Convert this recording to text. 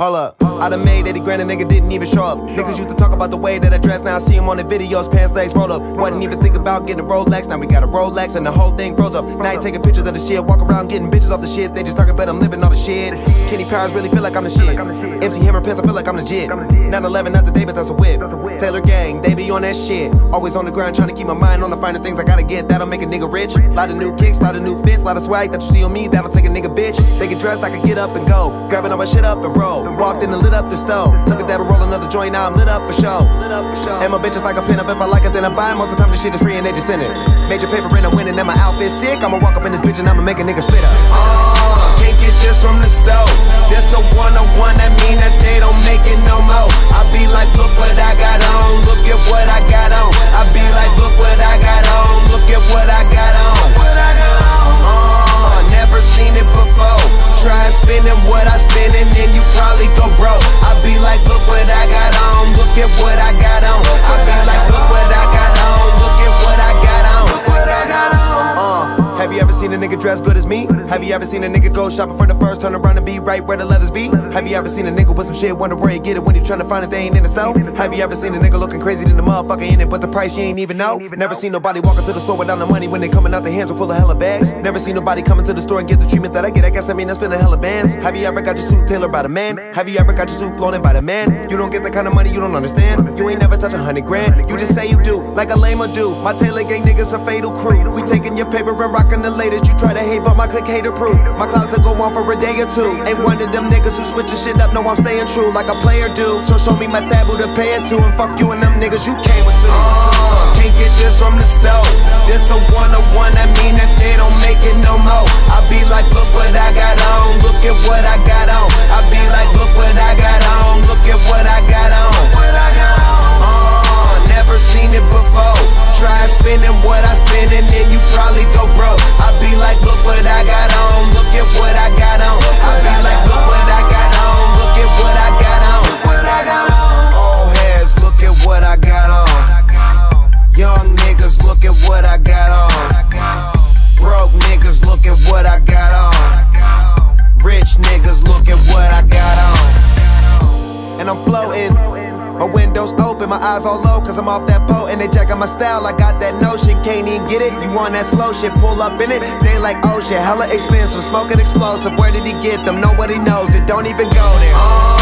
Hold up. I done made 80 grand, a nigga didn't even show up. Niggas used to talk about the way that I dress, now I see him on the videos, pants legs rolled up. Wasn't even think about getting a Rolex, now we got a Rolex and the whole thing froze up. Now you taking pictures of the shit, walk around getting bitches off the shit. They just talking about I'm living all the shit. Kenny Powers really feel like I'm the shit. MC Hammer pants, I feel like I'm legit. 911, not the day, but that's a whip. Taylor Gang, they be on that shit. Always on the grind, trying to keep my mind on the finer things I gotta get. That'll make a nigga rich. Lot of new kicks, lot of new fits, lot of swag that you see on me. That'll take a nigga bitch. They get dressed, I can get up and go. Grabbing all my shit up and roll. Walked in and lit up the stove. Took a dab and roll another joint, now I'm lit up for show. Lit up for show. And my bitch bitches like a pin up. If I like it, then I buy it. Most of the time, the shit is free and they just send it. Major paper and I'm winning, and my outfit sick. I'ma walk up in this bitch and I'ma make a nigga spit up. Uh, can't get this from the stove. This a one on one, that mean that dress good as me? Have you ever seen a nigga go shopping for the first, turn around and be right where the leathers be? Have you ever seen a nigga with some shit, wonder where he get it when he tryna find it, they ain't in the store? Have you ever seen a nigga looking crazy than the motherfucker in it, but the price you ain't even know? Never seen nobody walking to the store without the money when they coming out their hands are full of hella bags. Never seen nobody coming to the store and get the treatment that I get. I guess I mean I spend a hella bands. Have you ever got your suit tailored by the man? Have you ever got your suit flown in by the man? You don't get the kind of money you don't understand. You ain't never touch a hundred grand. You just say you do, like a lame do. My Taylor gang niggas a fatal crew. We taking your paper and rocking the latest. You try to hate, but my click proof. My closet go on for a day or two. Ain't one of them niggas who switch shit up. No, I'm staying true like a player do. So show me my taboo to pay it to, and fuck you and them niggas you came with too. Uh, can't get this from the stove. This a one on one. That mean that they don't make it no more. I be like, look what I got on. Look at what I got on. I be like, look what I got on. Look at what I got on. What I got on. Uh, never seen it before. Try spending what I got on. Young niggas, look at what I got on. Broke niggas, look at what I got on. Rich niggas, look at what I got on. And I'm floating. My windows open, my eyes all low, cause I'm off that boat. And they jacking my style, I got that notion. Can't even get it. You want that slow shit, pull up in it. They like, oh shit, hella expensive, smoking explosive. Where did he get them? Nobody knows it, don't even go there.